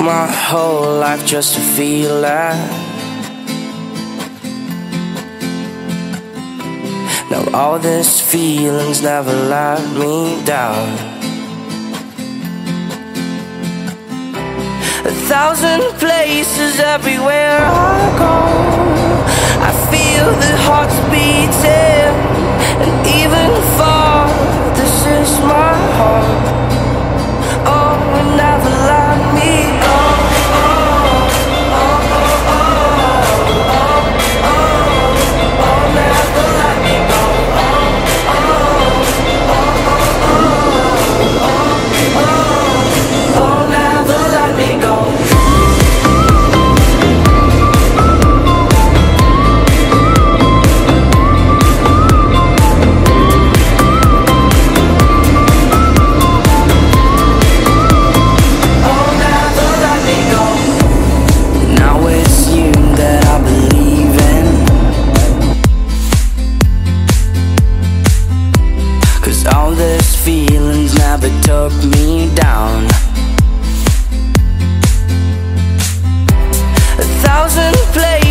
My whole life just to feel that. Now all these feelings never let me down. A thousand places everywhere I go. I feel the hearts beating, all these feelings never took me down. A thousand places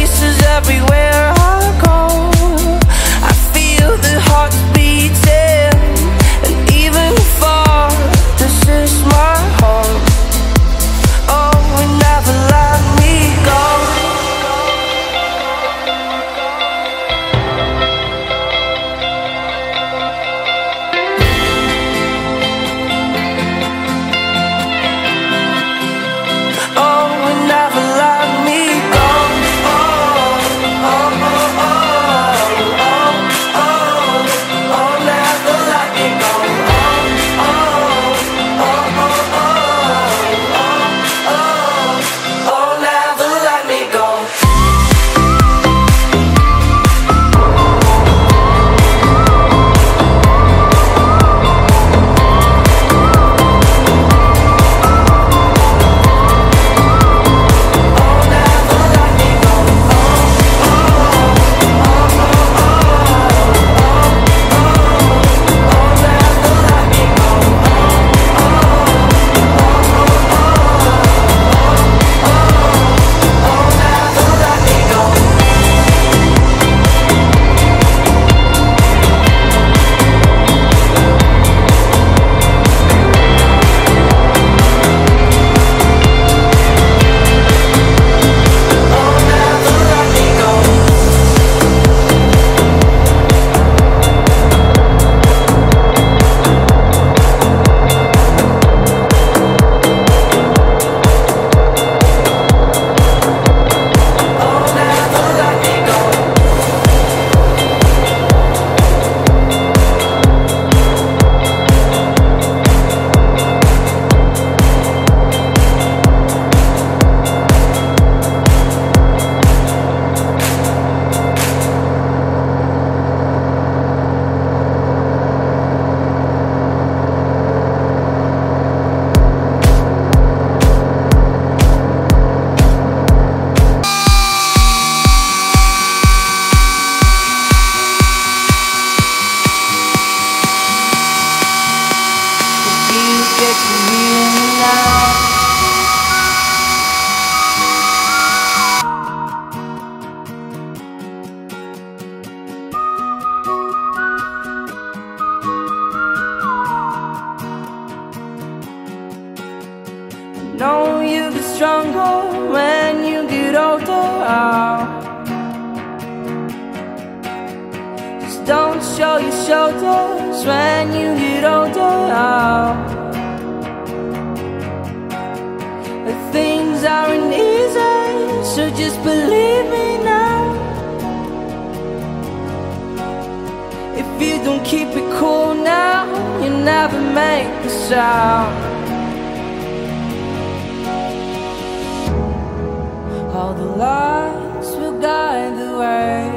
Just don't show your shoulders when you get older. But things aren't easy, so just believe me now. If you don't keep it cool now, you never make a sound. All the lights will guide the way